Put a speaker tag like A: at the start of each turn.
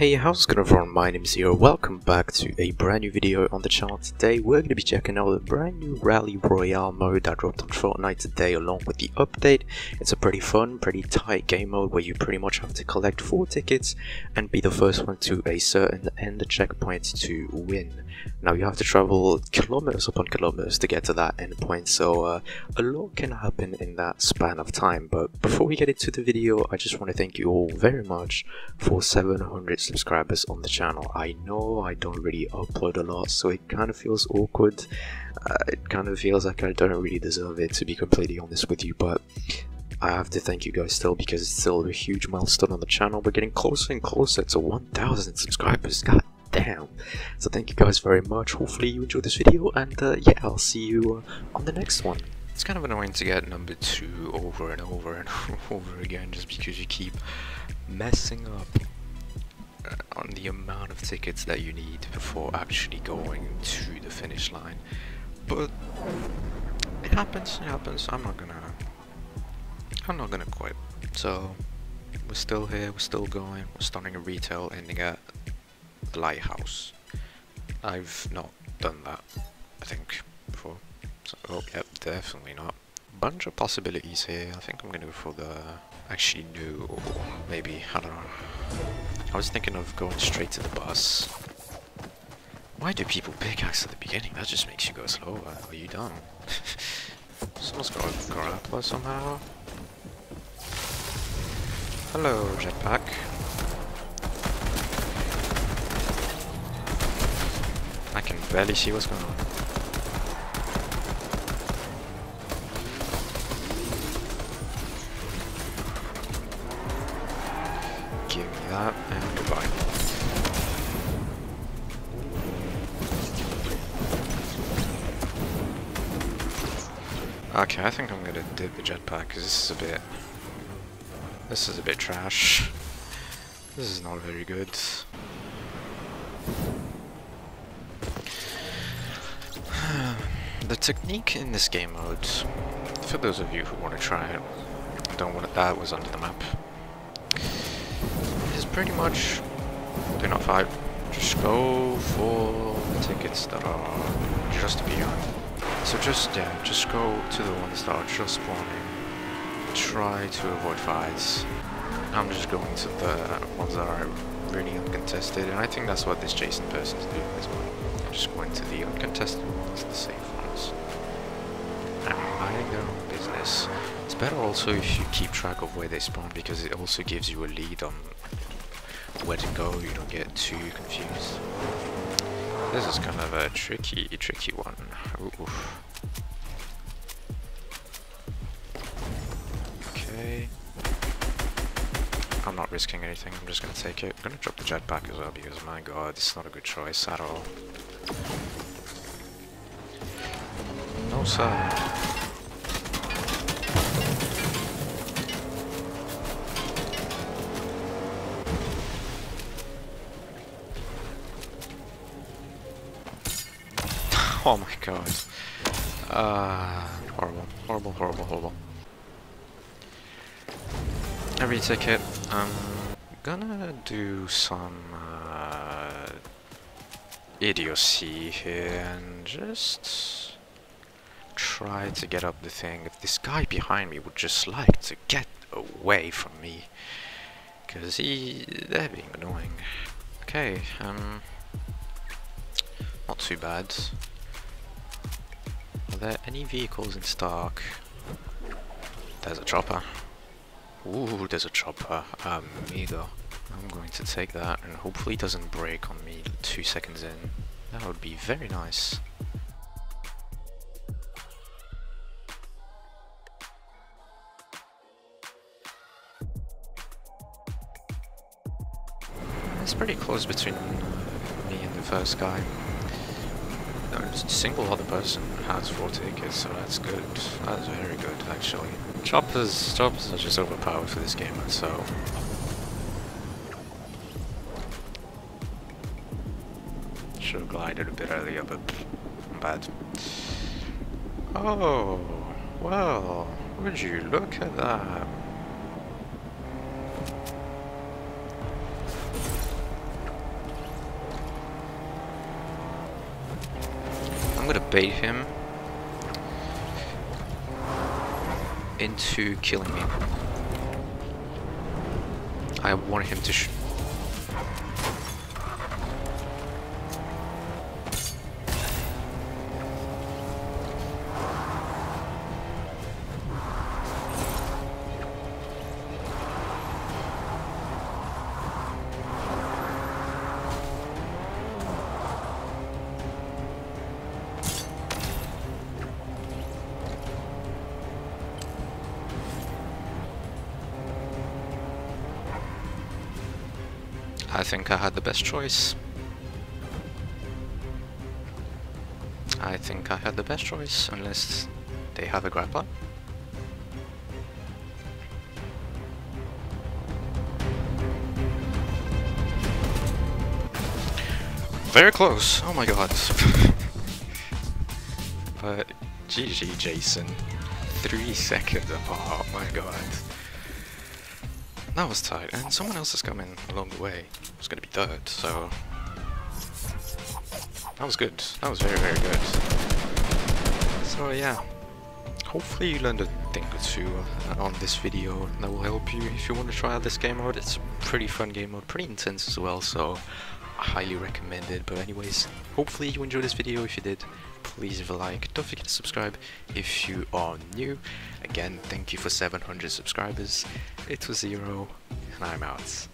A: Hey, how's it going everyone? My name is Zero. Welcome back to a brand new video on the channel. Today we're going to be checking out a brand new Rally Royale mode that dropped on Fortnite today along with the update. It's a pretty fun, pretty tight game mode where you pretty much have to collect 4 tickets and be the first one to a certain end checkpoint to win. Now you have to travel kilometers upon kilometers to get to that endpoint, so uh, a lot can happen in that span of time. But before we get into the video, I just want to thank you all very much for 700 subscribers on the channel. I know I don't really upload a lot, so it kind of feels awkward. Uh, it kind of feels like I don't really deserve it, to be completely honest with you, but I have to thank you guys still because it's still a huge milestone on the channel. We're getting closer and closer to 1000 subscribers. God damn. So thank you guys very much. Hopefully you enjoyed this video and uh, yeah, I'll see you uh, on the next one. It's kind of annoying to get number 2 over and over and over again just because you keep messing up the amount of tickets that you need before actually going to the finish line. But it happens, it happens. I'm not gonna I'm not gonna quit. So we're still here, we're still going, we're starting a retail ending at the lighthouse. I've not done that, I think, before. So, oh, yep, definitely not. Bunch of possibilities here. I think I'm gonna go for the actually new, maybe, I don't know. I was thinking of going straight to the bus. Why do people pickaxe at the beginning? That just makes you go slower. Are you done? Someone's got a grappler somehow. Hello, jetpack. I can barely see what's going on. That and goodbye. Okay, I think I'm gonna dip the jetpack because this is a bit... This is a bit trash. This is not very good. the technique in this game mode, for those of you who want to try it, don't want it, that was under the map, pretty much do not fight. Just go for the tickets that are just beyond. So just yeah, just go to the ones that are just spawning. Try to avoid fights. I'm just going to the ones that are really uncontested, and I think that's what this Jason person's doing as well. I'm just going to the uncontested ones, the safe ones. And minding their own business. It's better also if you keep track of where they spawn, because it also gives you a lead on where to go, you don't get too confused. This is kind of a tricky, tricky one. Okay. I'm not risking anything, I'm just gonna take it. I'm gonna drop the jetpack as well because my god, it's not a good choice at all. No sir. Oh my god. Uh, horrible, horrible, horrible, horrible. Every ticket, I'm gonna do some uh, idiocy here and just try to get up the thing. If this guy behind me would just like to get away from me, because he, they're being annoying. Okay, um, not too bad. Are there any vehicles in stock? There's a chopper. Ooh, there's a chopper. Amigo. I'm going to take that and hopefully it doesn't break on me two seconds in. That would be very nice. It's pretty close between me and the first guy. Single other person has four tickets, so that's good. That's very good, actually. Choppers, choppers are just overpowered for this game, so... Should have glided a bit earlier, but bad. Oh, well, would you look at that? Bait him into killing me. I want him to I think I had the best choice. I think I had the best choice, unless they have a grappler. Very close, oh my god. but GG Jason, three seconds apart, oh my god. That was tight, and someone else is coming along the way. It's gonna be third, so... That was good. That was very, very good. So yeah, hopefully you learned a thing or two uh, on this video that will help you if you want to try out this game mode. It's a pretty fun game mode, pretty intense as well, so highly recommend it. But anyways, hopefully you enjoyed this video. If you did, please leave a like. Don't forget to subscribe if you are new. Again, thank you for 700 subscribers. It was Zero, and I'm out.